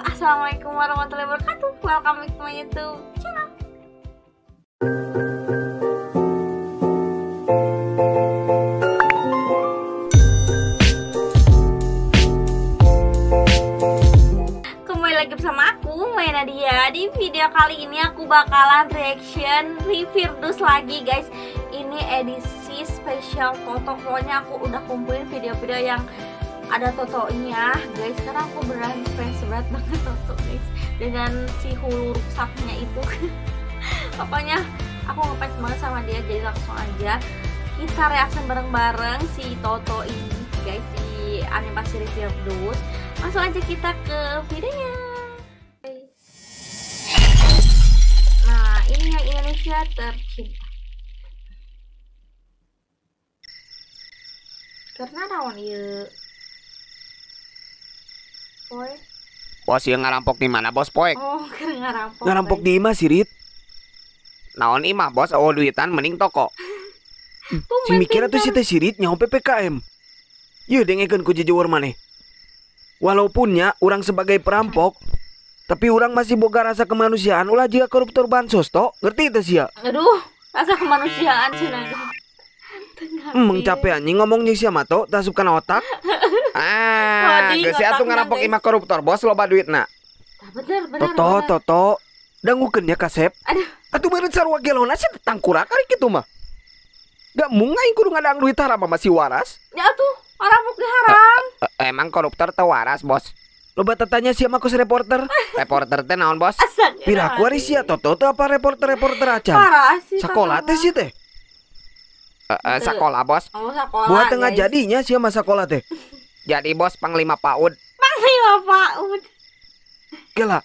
Assalamualaikum warahmatullahi wabarakatuh. Welcome back to my youtube channel. Kembali lagi bersama aku, Maya Nadia. Di video kali ini aku bakalan reaction review dus lagi guys. Ini edisi spesial Toto Pokoknya aku udah kumpulin video-video yang ada totonya guys karena aku beneran fans berat banget toto guys. Dengan si hulu ruksaknya itu. Pokoknya aku ngefans banget sama dia jadi langsung aja. Kita reaction bareng-bareng si Toto ini guys di animasi review dus langsung aja kita ke videonya. Nah ini yang Indonesia tercinta. Karena naon ya Bos yang ngarampok di mana bos poek? Oh, ngarampok. Ngarampok di imah sirit. Naon imah bos oh duitan mending toko. Si mikir tuh si teh sirit nyaho PPKM. Yeuh dengekeun ku jejewar maneh. Walaupunnya orang sebagai perampok, tapi orang masih boga rasa kemanusiaan ulah juga koruptor bansos toh. Ngerti teh sia? Aduh, rasa kemanusiaan cenah. Emang capek anjing ngomongnya siapa toh, tasup kana otak. Ah, geus atuh ngarampok imah koruptor bos loba duitna. Ah, bener, bener. Toto, bener. toto. Dangukeun ya kasep. Aduh. Atuh meureun sarua gelona sih tangkurak ari kitu mah. Gak mungkin kudu ngadang duit harama masih waras. Ya tuh, orang mau haram. Eh, emang koruptor teu waras bos. Loba tanya siapa kus reporter. Reporter teh naon bos? Asal. Piraku ari sia toto teh apa reporter-reporter acan. Parah sih. Sekolah teh sih teh. Eh, eh, sekolah bos. Oh, sekolah. Buat tengah guys. jadinya sih masa sekolah teh. Jadi bos panglima PAUD. Panglima PAUD. Gila.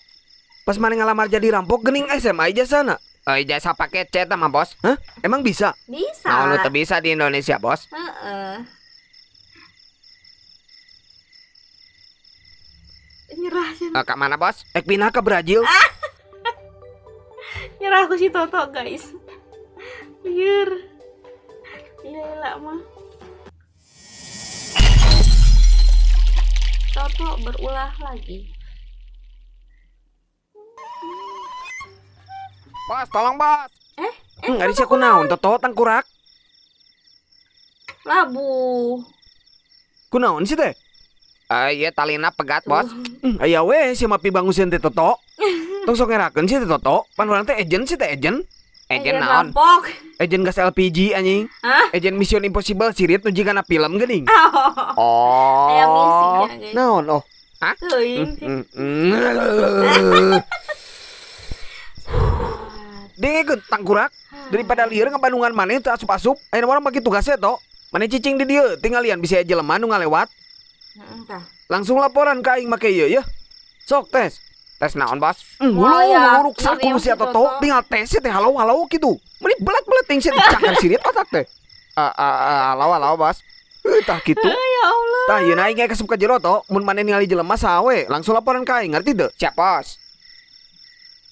Pas mana ngalamar jadi rampok gening SMA aja sana. Eh jasa paket C mah bos. Hah? Emang bisa? Bisa. Nu teu bisa di Indonesia bos? Heeh. Nyerah sih. Eh, ka mana bos? Ek pindah ke Brazil. Nyerah aku si Toto, guys. Liar. Mah. Toto berulah lagi. Bos, tolong bos. Eh, eh, Hmm, ari sia kunaon toto tangkurak. labu. Kunaon sih teh? Eh iya talina pegat bos. Hmm, aya we si mapi bangusin teh toto. Tong sok ngerakeun sih teh toto. Pan urang teh agent sih teh agent. Ejen naon? Agent gas LPG anjing. Hah? Agent Mission Impossible sirit nu jigana film geuning. Oh. Guys. Naon oh? Hmm. Dengekeun tangkurak daripada lieur ngabandungan maneh teu asup-asup. Ayeuna urang bagi tugasnya toh. Maneh cicing di dieu, tinggal lian bisa aja lemah nu ngalewat. Langsung laporan ka aing make ieu ya. Sok tes. Tes naon bos? Oh, hulu nguruk saku Ini si Toto, Toto. tinggal tes teh halau halau gitu. Meni belat-belat ting sih dicakar sirit otak teh. Eh eh eh halo halo bos. Eh, tah gitu. Ya Allah. Tah yeuna aing ge kasup ka jero toh, mun maneh ningali jelema sawe, langsung laporan ka aing, ngerti teu? Siap bos.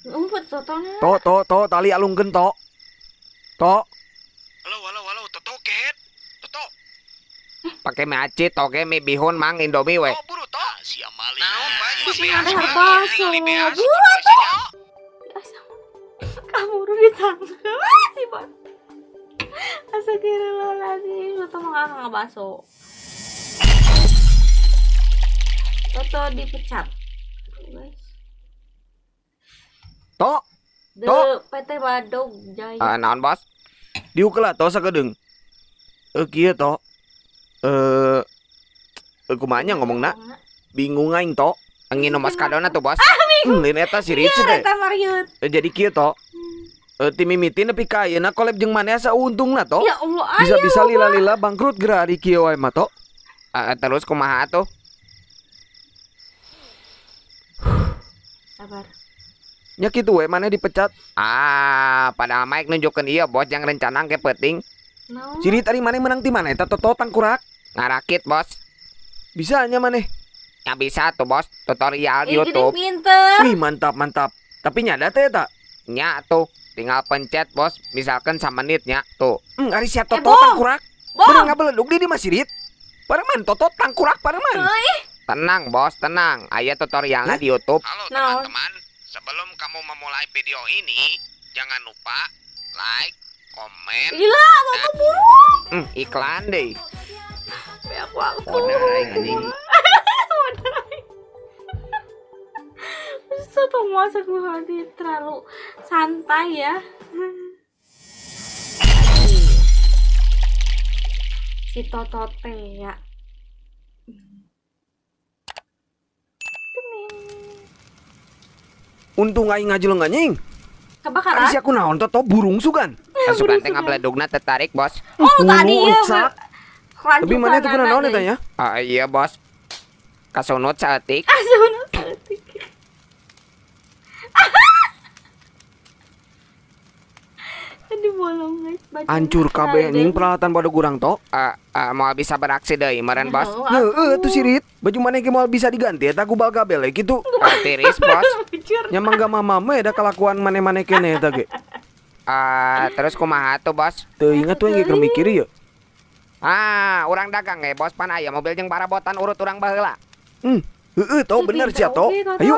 Umpet Totonya. To to to tali alungkeun to. To. Halo halo halo Toto ket. Toto. Pakai mie acit, toge mie bihun, mang indomie we. buru to. Tuh. Kamu udah ditangkap. Si nggak. Toto dipecat. To. PT Badog Jaya. Eh naon bos? to sakedeung. Eh kieu to. Eh eh, kumaha nya ngomongna? Bingung aing to. Nginum mas kadona tuh bos. Hmm, lain eta si Rich teh. Eta Mariut. Eh, jadi kieu to. Eh tim mimiti nepi ka ayeuna kolab jeung maneh asa untungna to. Ya Allah, ayo. Bisa-bisa lila-lila bangkrut geura ari kieu wae mah to. Eh, terus kumaha tuh? Sabar. Nya kitu we maneh dipecat. Ah, pada Mike nunjukin iya bos yang rencana ke penting No. Ciri tadi maneh menang ti maneh eta toto tangkurak. ngarakit bos. Bisa nya maneh. Ya bisa tuh bos, tutorial Ih, gini YouTube. pinter. Wih, mantap mantap. Tapi nyada teh eta. Nya tuh, tinggal pencet bos, misalkan sama menitnya tuh. Hmm, ari sia Eh, toto Bong. tangkurak. Bener ngabeledug di di Mas Sirit. Pareman toto tangkurak pareman. Tenang, bos, tenang. Ayah tutorialnya di YouTube. Halo Nah. teman-teman. Sebelum kamu memulai video ini, jangan lupa like, komen, Gila, bapak burung. hmm, iklan deh. Ya aku aing, anjing. Aing. Soto masak hati terlalu santai ya. Si Toto teh ya. Untung aing ngajeleng anjing. Kebakaran? Ari si aku naon toto burung sugan. Asukan teh ngabledugna tertarik, bos. Oh, tadi Ulu, ya. Tapi mana itu kuna naon eta ya? Ah, iya, bos. Kasunut saeutik. Asuna setik. Tadi bolong guys. Hancur kabeh anjing peralatan pada kurang to. Ah, ah, mau bisa beraksi deui meureun, bos. Heeh, tuh sirit. Baju mana yang mau bisa diganti eta ku bal kabel gitu. Ah, tiris, bos. Nyamang gak mama mah ada kelakuan mana-mana kene eta ge. Ah, terus kumaha tuh, bos? Teu ingat tuh yang keur mikir ya. Ah, orang dagang ya, bos pan aya mobil jeung parabotan urut urang baheula. Hmm, heeh to bener Oke, sia to. oke, Toto. Ayo.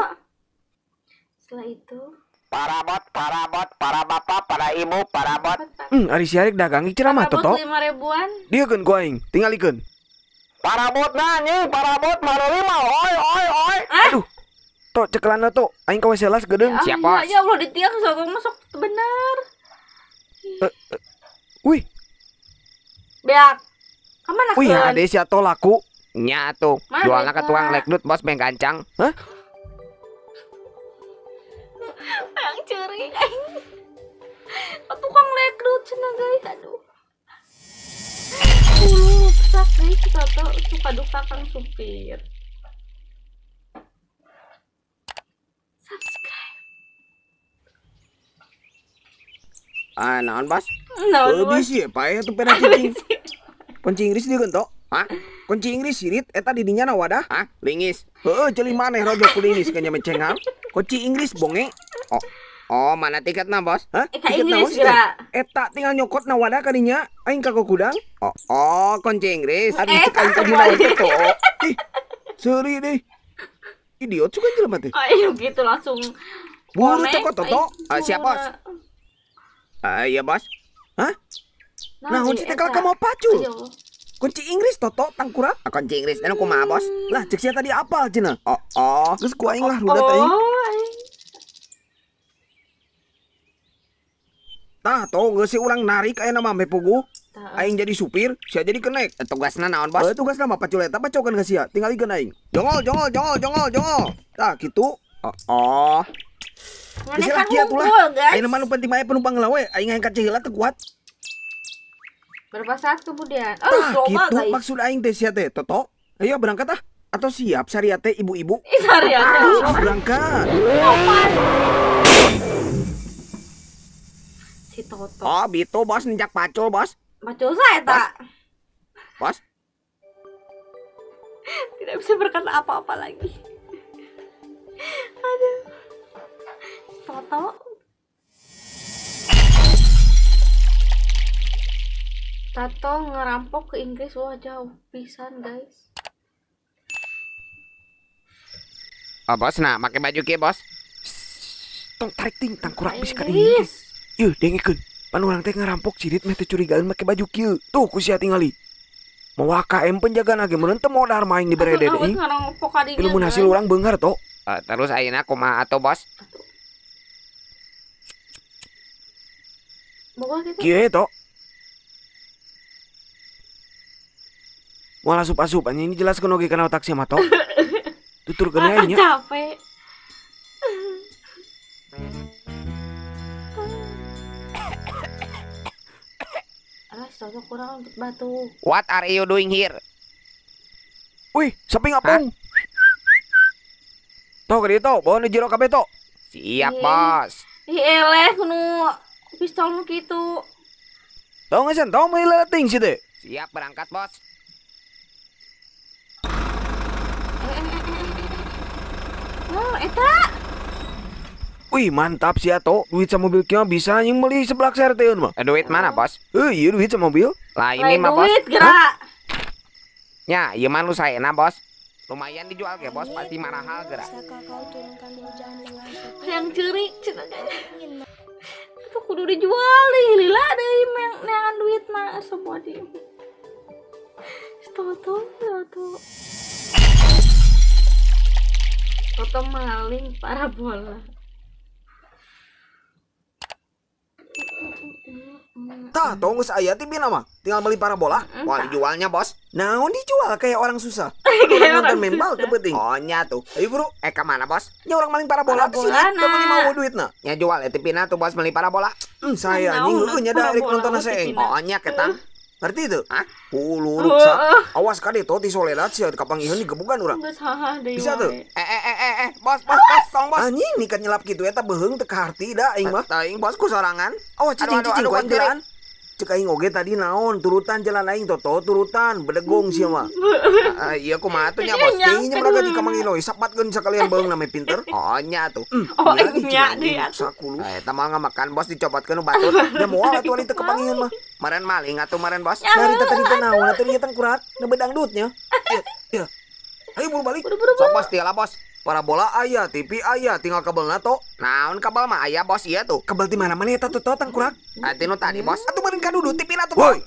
Setelah itu Parabot, parabot, para bapak, para ibu, parabot. Hmm, ari si Arik dagang ieu ceramah to to. lima ribuan. Dia kan ku aing, tingalikeun. Parabot na anjing, parabot marima. Oi, oi, oi. Aduh. To cekelana to, aing ka WC las gedeung. Siap, ah, bos. Ya Allah ditiak sokong masuk bener. Wih, Beak. Ke mana wih ade sia to laku. Nya tuh, jualna ke eta? tukang lekdut bos beng gancang. Yang curi. Tukang lekdut cenah guys. Aduh. Uh, rusak guys. Toto suka duka kang supir. Subscribe. Ah, naon bos? No, Oh, bisi ya, pae tuh pena cicing. Kunci Inggris dia to? Hah? Kunci Inggris sirit eta di dinya na wadah. Hah? Lingis. Heeh, ceuli maneh rada kulinis kanya mencengal. Kunci Inggris bonge. Oh, oh mana tiketna bos? Hah? Eta Tiket Inggris. Eta tinggal nyokot na wadah kadinya aing ka kudang. Oh, oh kunci Inggris. Aduh, Eh, cek aing dina boleh. to. Ih, seri deh. Idiot suka jelema teh. Ayo gitu langsung. Buru cekot toto. Ah, siap, bos. Ah, iya bos. Nah, kunci teh kalau kamu pacul. Kunci Inggris toto tangkura. Ah, kunci Inggris anu kumaha bos? Lah cek sia tadi apa cenah? Oh, oh. Terus ku aing lah rudat aing. Oh, Tah, to geus si urang narik aya nama mepugu. Aing jadi supir, sia jadi kenek. Tugasna naon bos? Eh, tugas nama pacul eta pacokan ka sia, tinggalikeun aing. Jongol, jongol, jongol, jongol, jongol. Tah, kitu. Oh, oh. Geus lah atuh lah. Aing mah nu penting mah penumpang lawe, aing hayang kaceheula teu kuat. Berapa saat kemudian? Oh, Tah, global kitu guys. maksud aing teh sia teh. Toto, ayo berangkat ah. Atau siap saria teh ibu-ibu? Ya. Ayo berangkat. Si Toto. Oh, bitu bos ninjak pacul bos. Macul saya tak. Bos. Tidak bisa berkata apa-apa lagi. Aduh. Toto. Tato ngerampok ke Inggris wah jauh pisan guys. Oh, bos nah, pakai baju kieu bos. Tong tarik ting tangkurak bis ka Inggris. Yuh, dengekeun. Pan urang teh ngarampok cirit meh teh curigaan make baju kieu. Tuh ku sia tingali. Mau KM penjagaan lagi meureun teu modar main di berede deui. ngerampok Ilmu hasil urang beungar to. Eh, terus ayeuna kumaha atuh bos? Kieu to. Moal asup-asup anjing ini jelaskeun oge kana otak sia mah to. Tuturkeun Ah, aja nya. capek. Toto kurang untuk batuk. What are you doing here? Wih, sapi ngapung. Toh ka dieu to, bawa nu jero kabeh to. Siap Ih. bos. Ih, eleh nu pistol nu kitu. Tahu nggak sih, tahu mau leting sih teh. Siap berangkat bos. Oh, eta. Wih, mantap sih to. Duit sama mobil kia bisa yang beli sebelah serteun mah. Eh, duit mana bos? Eh, iya duit sama mobil. Lah ini mah bos. duit gerak. Ya, ieu mah nu saena bos. Lumayan dijual ge bos, pasti mahal gerak. Yang cerik cina itu kudu dijual deh lila deh yang neangan duit na semua di Toto Toto Toto maling parabola Tah, tunggu saya tibi nama. Tinggal beli parabola. Wah, dijualnya bos. Naon dijual kayak orang susah. Kayak Orang nonton membal penting. Oh, nya tuh. Ayo buru, Eh, ke mana bos? nya orang maling parabola? Parabola, Kita beli nah. mau duit nah. Nya jual ya tipina tuh bos beli parabola. Hmm, saya anjing heuh nya da parabola, nonton seeng. tipina. Oh, nya ketang. Ngerti itu? Hah? Hulu ruksa. oh. Awas kade to ti soledad sih kapangiheun digebukan urang. Geus haha deui Bisa tuh? Eh, eh, eh, eh, eh, bos, bos, bos, tong bos. Anjing nih kan nyelap gitu eta beheung teu ka harti da aing mah. Taing bos ku sorangan. Awas cicing cicing ku aing aduh, jalan. Cek aing oge tadi naon turutan jalan aing toto turutan bedegong sia mah. Ah, Iya kumaha tuh nya bos. Nya. Ting nya meraga di kamangilo sapatkeun sakalian beung namanya pinter. Oh, nya tuh. Oh, Iya, nya deh, atuh. sakulu. Eh, eta mah ngamakan bos dicopotkeun nu batur. Ya moal atuh ali teu kepangiheun mah. Maren maling atuh maren bos. Dari tadi teh naon atuh dia tengkurat nebedang dutnya. Ya, ya. Ayo buru balik. Buru-buru Sok bos tiala bos. Parabola aya, TV aya, tinggal kabelna to. Naon kabel mah aya bos iya tuh. Kabel di mana mana eta tuh to tengkurat. Ati nu tadi bos. Atuh meureun kadudu TV-na tuh. Woi.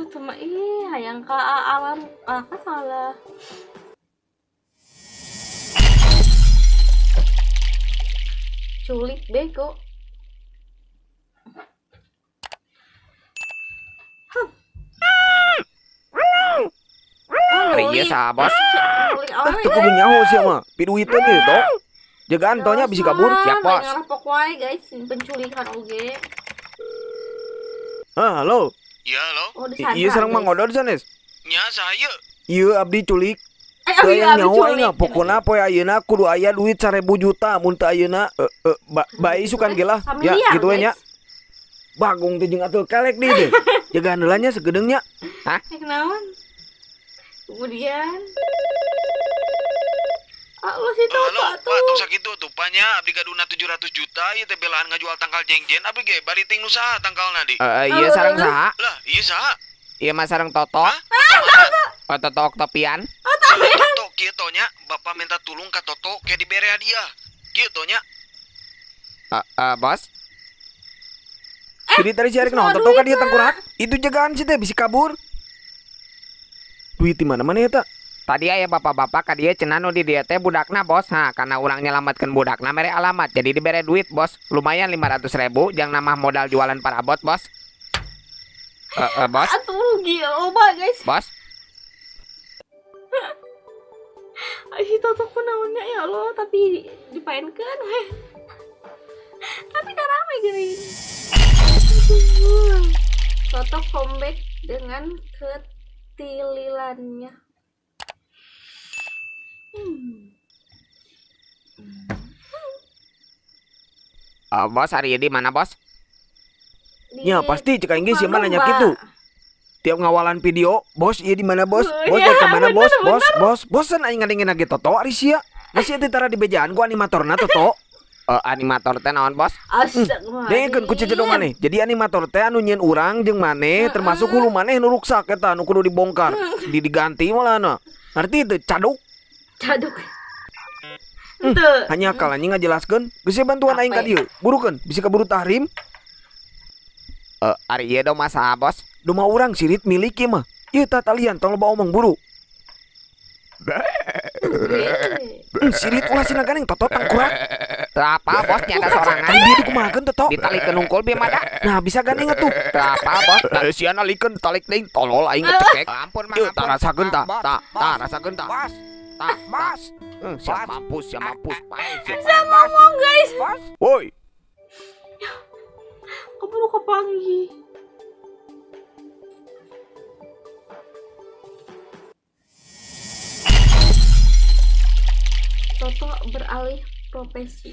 itu cuma ih hayang ka alam ah kan salah culik bego Ari iya sah bos. Teu kudu nyaho sia mah. Piduiteun ieu to. Jagaan tonya bisa kabur. Siap, bos. Wae guys penculikan oge Ah, halo. Ya halo, oh I- Ieu sareng Mang Odor sanes. nya saya. Ieu abdi culik. eh Teu abdi aya abdi nyaho culik aing pokona poe ayeuna kudu aya duit 1000 juta mun teu ayeuna eh, eh, ba, bae isukan ge lah. Ya, gitu we nya. Bagong teh jeung atuh kelek di teh. Jagaan heula nya segedeungnya. Eh kenaon kemudian ah lu sih Oh, tuh halo, tuh Pak, tong sakitu tuh panya abdi gaduna 700 juta ieu teh belaan ngajual tangkal jengjen abdi ge bari ting nu saha tangkalna di. Eh, iya sareng saha? Lah, ieu saha? Iya mah sareng Toto. Oh, Toto Oktopian. Toto kieu nya, Bapak minta tulung ka Toto ke dibere hadiah. Kieu nya. Eh, eh, bos. Jadi tadi si Arek naon teu ka dia tengkurat. Itu jagaan sih teh bisa kabur. Duit di mana mana eta? Tadi aya bapak-bapak ka dia cenah nu di dieu teh budakna bos. Ha, karena urang nyelametkeun budakna mere alamat. Jadi dibere duit bos. Lumayan 500 ribu jang nama modal jualan parabot bos. Eh, eh, bos, atuh rugi loba guys bos. Ay, si Toto ku naonnya ya Allah, tapi dipaenkeun we. tapi kan rame gini. Toto comeback dengan ketililannya. Hmm. Eh, bos hari ini mana bos? Ya Di pasti cek ge sih domba. gitu. Tiap ngawalan video, bos iya di mana bos? Oh, Bos iya, ke mana bos? bener, Bos, bos, bosan aing ngadengin lagi Toto ari sia. Masih ada tara di bejaan ku animatorna Toto. Eh, animator teh naon bos? Dengekeun ku cejedong maneh. Jadi animator teh anu nyieun urang jeung maneh termasuk hulu maneh nu ruksak eta nu kudu dibongkar. Di diganti malah na. Ngerti teu caduk Caduk. Tuh. hanya kal anjing ngajelaskeun. Geus ieu bantuan aing ka ya? dieu. Burukeun bisa kaburu tahrim. Eh, hari ieu dong masalah bos. Doma urang sirit milik ieu mah. Ieu talian tong loba omong buru. Hmm, sirit ulah sina ganeng Toto tangkurat. Teu apa bos nya ada sorangan. Ari dia dikumahakeun Toto. Ditalikeun hungkul bieu mada. Nah, bisa ganeng atuh. Teu apa bos? Eh, si analikeun talik deui tolol aing ngecekek. Ampun. Yuk, ampun. tak rasakeun tah. Bos, Tak, bos, tak rasakeun tah. Bos. Tak, bos. Eh, siap mampus, siap mampus. Bisa ngomong guys. Woi, Keburu kepanggih. Toto beralih profesi.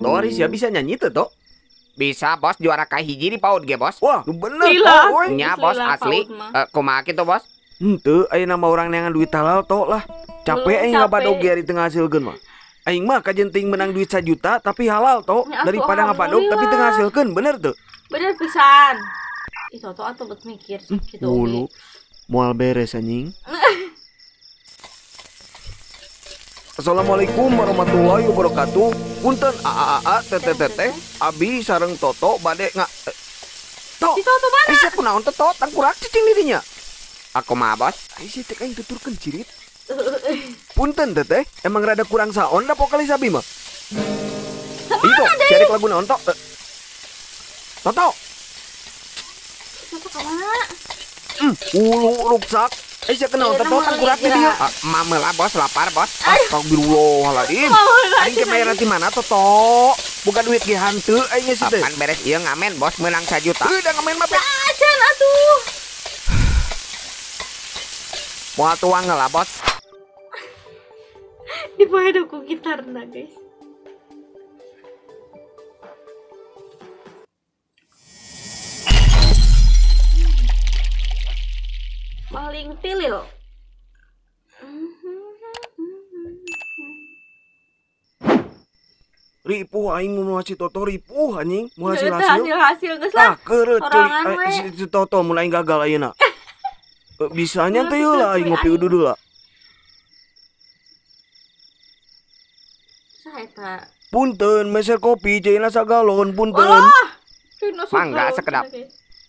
to ari sia bisa nyanyi teu to? Bisa bos juara kahiji di PAUD ge bos. Wah, nu bener Lila. Nya bos lila asli. Eh, kumaha kitu bos? Henteu aya nama orang neangan duit halal to lah. Capek aing capek. ngabadog ari tengah hasilkeun mah. Aing mah kajenting menang duit sajuta tapi halal toh Ya, daripada ngapadok tapi teu alhamdulillah. ngasilkeun bener tuh. Bener pisan. Ih, Toto atuh bet mikir Hmm, gitu. Mulu. Moal beres anjing. Assalamualaikum warahmatullahi wabarakatuh. Punten aa tete tete abi sareng Toto bade nga eh, Tok. Si Toto mana? Eh siapa naon Toto tangkurak cicing dirinya. Aku mah bos. Ai si teh aing tuturkeun cirit. Punten teteh, emang rada kurang saon da vokalis abi mah. Itu, cari lagu naon Tok? Eh, Toto, hmm, ulu ruksak. Eh siapa kenal Iya, Toto nama tangkurak lagi, dia. Mama lah bos, lapar bos. Astagfirullahaladzim. Aing ke bayar nanti mana Toto? Bukan duit ge hanteu aing sih teh. Beres iya ngamen bos menang sajuta. Teu da ngamen mah. Acan atuh. Mau tuang lah bos. Di bawah aku gitar nah guys. Maling tilil. Ripuh aing mau ngasih Toto ripuh anjing, mau hasil hasil. hasil hasil geus lah. Ah, teuing we. Eh, si Toto mulai gagal ayeuna. Eh, Bisanya teh lah aing ngopi dulu lah. Punten, meser kopi ceuna sagalon, punten. Cina Mangga, sekedap.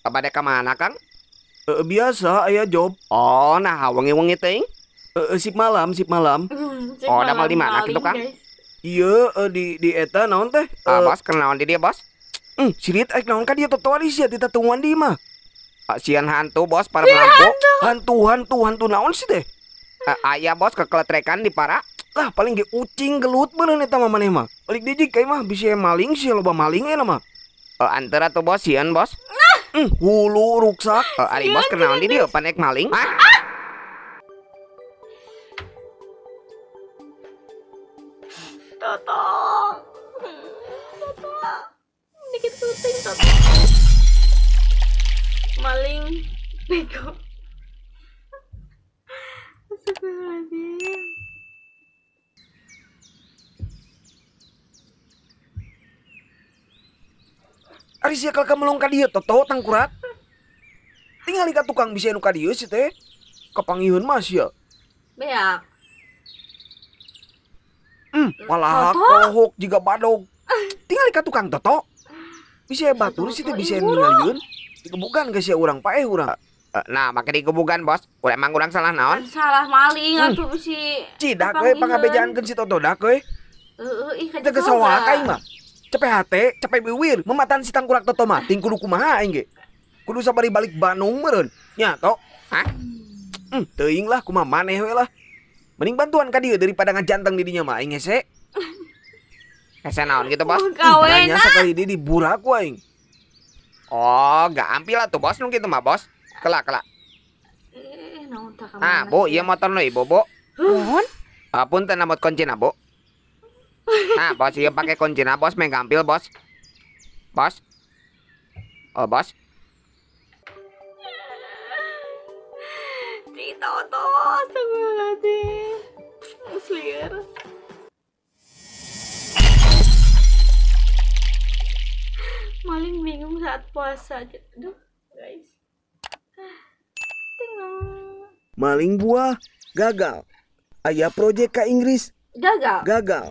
Bade ke mana kang? Eh, biasa aya job. Oh, nah wengi-wengi teuing. Eh, eh, sip malam, sip malam. Hmm, cek Oh, ada mal di mana gitu, Kang? guys. Iya, eh, di di eta naon teh? Ah, bos kenaon di dia bos? Hmm, sirit aik naon ka dia Toto ari sia di tatuan di mah. Ah, Sian hantu bos para pelampau. Hantu, hantu, hantu naon sih teh? Eh, Ayah bos kekeletrekan di para. Lah paling ge ucing gelut beneran eta mah maneh mah. Balik dijik kayak mah bisa maling sih loba maling eta mah. Eh, antara tuh bos sian bos. Hmm, hulu ruksak. Eh, ari bos kenaon di dia panek maling. Hah? Toto. Toto. Dikit syuting Toto. Maling bego. Astagfirullahaladzim. Ari sia kalau kamelong ka dieu Toto tangkurat. Tinggal ka tukang bisa nu ka dieu sih teh. Kapanggihun mah sia. Beak. Hmm, malah Toto? kohok juga badog. Tinggal ka tukang Toto. Bisa batur sih teh bisa ningalieun. Dikebukan ke sia urang paeh urang. Eh, Nah, maka dikebukan bos. Udah emang kurang salah naon? Salah maling Hmm. atuh si Cidak we pangabejaankeun si Toto dak we. Heeh, ih Kita ke sawah ka aing mah. Cepet hate, cepet biwir, mematan si tangkurak Toto mah. Ting kudu kumaha aing ge. Kudu sabari balik Bandung meureun. Nya to. Hah? Hmm, teuing lah kumaha maneh we lah. Mending bantuan ka dieu daripada ngajanteng di dinya mah aing hese. Hese naon gitu bos? Kawen Nanya sekali dia diburak ku aing. Oh, gak ambil lah tuh bos nu gitu mah bos. Kelak kelak. Eh, ka Ah, bu, iya motor nu ibu bu. Mohon. Apun teh namot kunci na bu. Nah, bos iya pakai kunci na bos main gampil bos. Bos. Oh bos. Si Toto, astagfirullahaladzim. Muslir. Maling bingung saat puasa. Aduh, guys. Tinggal. Maling buah gagal. Aya proyek ka Inggris Gagal. gagal.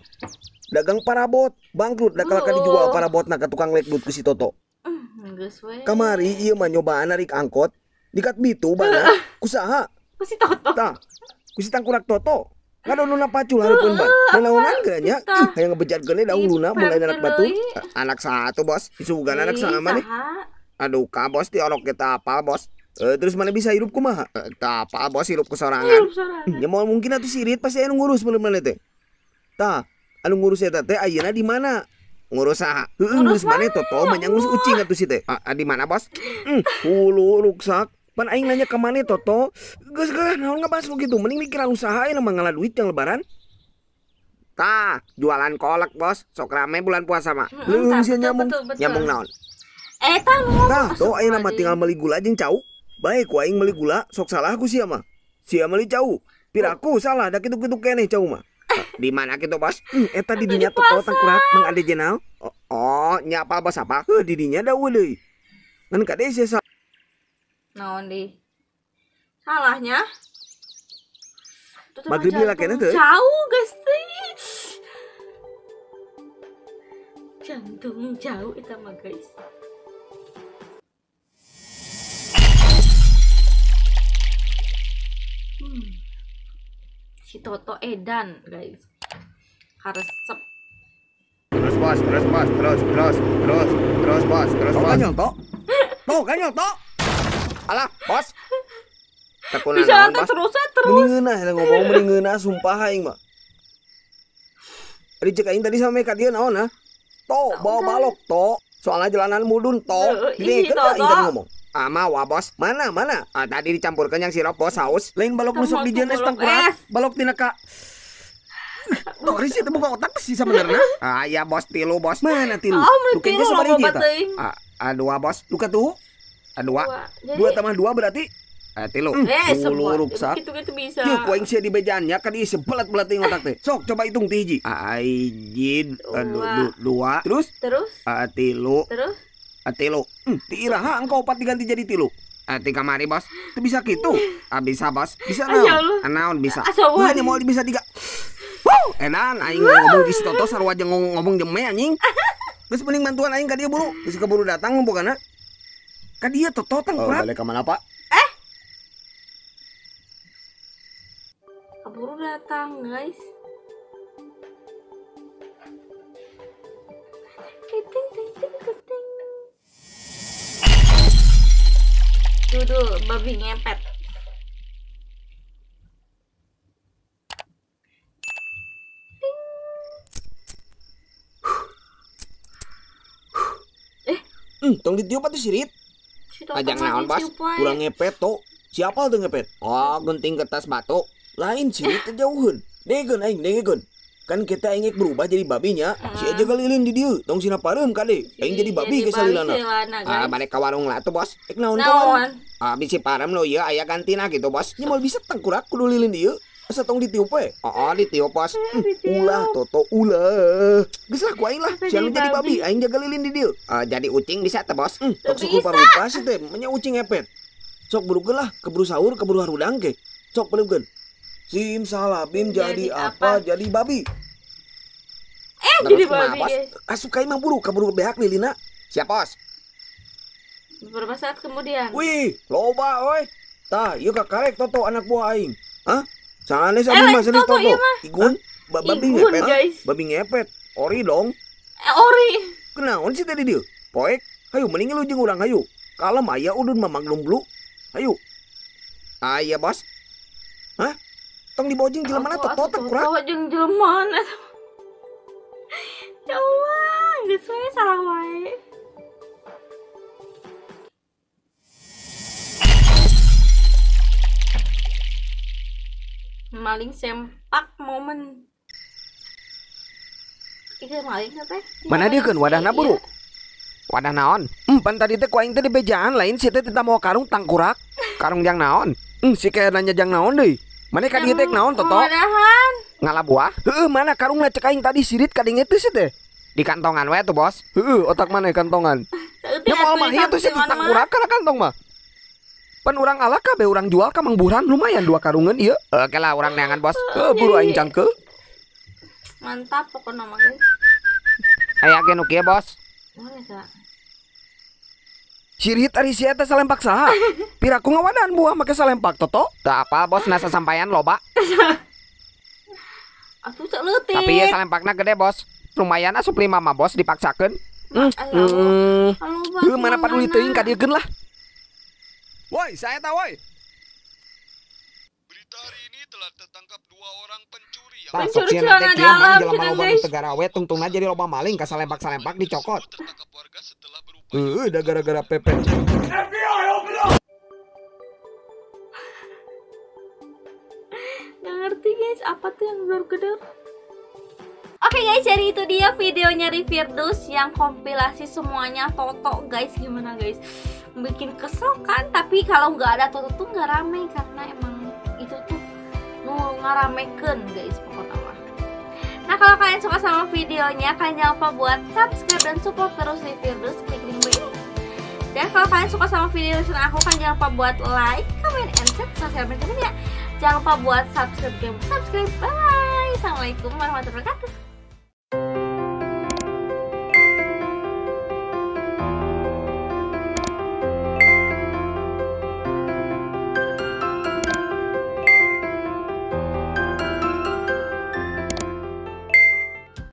Dagang parabot bangkrut da kalau Oh. dijual parabot na ka tukang lekdut ku si Toto. Hmm. Kamari ieu mah nyobaan narik angkot dikat bitu bana kusaha Oh, si Toto. tah ku si tangkurak Toto Ngadono na pacul hareupeun ban. Nanaunan geuranya Tah. ih hayang ngebejatkeun dahuluna mulai anak batu. Anak satu bos. Isugan anak sama nih. Aduh ka bos diolok kita apa bos? Eh, terus mana bisa hidup kumaha? Eh, Tak apa bos hidup kesorangan. Hidup sorangan. Ya mau mungkin atuh sirit pasti anu ngurus bener-bener teh. Tah, anu ngurus eta teh ayeuna di mana? Ngurus saha? Heeh, ngurus mana Toto, mah ngurus ucing atuh si teh. Ah, ah, di mana bos? Hmm, hulu ruksak. Pan aing nanya ke mana Toto? Geus geus naon ngabahas begitu? Mending mikiran usaha mah ngalah duit yang lebaran. Tah, jualan kolak bos. Sok rame bulan puasa mah. Hmm, tah, bisa betul, nyambung. betul, betul. Nyambung naon? Eh, tah to ayeuna mah tinggal meuli gula jeung cau. Baik ku aing meuli gula, sok salah aku sia mah. Sia meuli cau. Piraku salah da kitu-kitu keneh cau mah. Di mana gitu, Bos? Hmm, eta di dinya toto tangkurak mang ade jenal. Oh, oh nyapa Bos apa? Heuh, di dinya da deui. Ngan kade sia sa Naon di? Salahnya? Maghrib lila kene jantung teh? Jauh guys. Jantung jauh itu mah guys. Si Toto Edan guys. Karesep. Terus, Bos, terus, Bos, terus, terus, terus, terus, Bos, terus, Bos. kanyol tok. Tok kanyol tok. Alah, Bos. Tekunan Bisa Bos? terus terus. Mending ngeunah lah ngomong mending ngeunah sumpah aing mah. Ari cek aing tadi sama ka dia naon ah? Tok, bawa balok tok. Soalnya jalanan mudun tok. Heuh, Jadi ih, kan aing tadi ngomong. Ah, mawa, Bos. Mana mana? Ah, tadi dicampurkan yang sirup, Bos, saus. Lain balok Kamu nusuk di jenis balok tangkurak. es. Balok tina ka. Tok risi teu buka otak sih sebenarnya. Ah, ya, Bos, tilu, Bos. Mana tilu? Oh, Lu mesti kayaknya lu sabari loba hiji eta. teuing. Ah, ah, dua, Bos. Luka tuh. Ah, dua. Jadi, Dua tambah dua berarti Ah, tilu. Hmm, eh, ulu semua ruksak. gitu gitu bisa. Yuk, kuing sia di bejaannya kan isi belat-belat ting otak teh. Sok coba hitung ti hiji. Aijin Dua. dua. dua Terus Terus, ah, tilu terus, ah, tilu hmm, ti iraha engkau opat diganti jadi tilu. ah, tiga mari bos Teu bisa kitu. ah, bisa bos Bisa ah, ya naon? Ah, naon bisa asa Hanya mau bisa tiga. Wow, edan aing ngomong di Toto sarua jeung ngomong, ngomong jeme anjing. Geus mending bantuan aing ka dia buru. Geus keburu datang bukanna. Ka dia Toto tang oh, balik ke mana pak keburu datang guys. Duduk, babi ngepet. Hmm, tong ditiup atuh sirit. Si Toto Ajang mah naon, wae. Kurang ngepet to. Siapa tuh ngepet? oh gunting kertas batu Lain sirit teh jauheun. Degeun aing dengekeun. Kan kita ingin berubah jadi babinya, si aja galilin di dieu, tong sinapareum kade. Aing jadi babi ke salilana. ah, guys. balik ke warung lah tuh bos Ek naon ka warung? Ah, bisi parem lo ya ayah gantina gitu bos Nya mau bisa tangkurak kudu lilin dieu. Asa tong ditiup we. oh, ditiup bos Ulah Toto ulah. Geus lah ku aing lah. Apa Siang jadi babi? aing jaga lilin di dieu. Ah, jadi ucing bisa tuh bos Hmm, tok suku parupa sih teh, nya ucing ngepet. Sok berugeun lah, keburu sahur, keburu harudang ke. Sok pelugeun. Sim salabim Jadi jadi, apa? apa? Jadi babi. Eh, Terus jadi babi Bos? Asukai mah buru, keburu behak lilina. siap bos Beberapa saat kemudian. Wih, loba oi. Tah, ieu kakarek Toto anak buah aing. Hah? Sangane Eh, sabi mah Toto, Toto. mah. Igun, ba- babi Igun, ngepet. ah? guys. Babi ngepet. Ori dong. Eh, ori. Kenaon sih tadi dia? Poek, hayu mending lu jeung urang hayu. Kalem aya udun mamang lumlu. Hayu, ah iya bos tong dibojing jelema Aku- Toto aku teh kurang. Jelmaan eta. Ya Allah, geus we salah wae. Maling sempak momen. Ieu maling teh. Mana dia kan wadahna buru? wadah naon Hmm, pan tadi teh ku aing teh di bejaan lain si teh tidak mau karung tangkurak. karung jang naon Hmm, si kayak nanya jang naon deui. Mana ka dieu teh naon Toto? Wadahan. ngalah buah Heeh, mana karung lecek aing tadi sirit kadenge teh sih teh. di kantongan we tuh bos Heeh, otak mana kantongan. Ya mau mah ieu tuh si tangkurak kana kantong mah. Pan urang ala kabeh urang jual ka Mang Burhan lumayan dua karungan ieu. oke lah orang neangan bos Heuh, buru aing cangke. Mantap pokoknya mah. Aya ge nu kieu bos Boleh Sirit ari sia teh salempak saha? Piraku ngawadan buah make salempak Toto. tak apa bos nasa sampaian loba Atuh cek leutik. tapi ya salempakna gede bos lumayan asup lima mah bos dipaksakeun Hmm. Hmm. Heuh, mana paduli teuing ka dieukeun lah. woi saya tahu woi Berita hari ini telah tertangkap dua orang pencuri yang Pencuri celana dalam, loba guys. nu tegara we tungtungna jadi loba maling ka salempak-salempak dicokot tertangkap warga setelah Heeh, da gara-gara Pepe. Gak ngerti guys, apa tuh yang gedor-gedor? Oke guys, jadi itu dia videonya Rivirdus yang kompilasi semuanya Toto guys. Gimana guys? Bikin kesel kan? Tapi kalau nggak ada Toto tuh nggak rame karena emang itu tuh nu ngaramekeun guys pokoknya. Nah kalau kalian suka sama videonya Kalian jangan lupa buat subscribe dan support terus di Firdaus Klik link ini Dan kalau kalian suka sama video channel aku Kalian jangan lupa buat like, comment, and share sosial media. Jangan lupa buat subscribe Subscribe, bye Assalamualaikum warahmatullahi wabarakatuh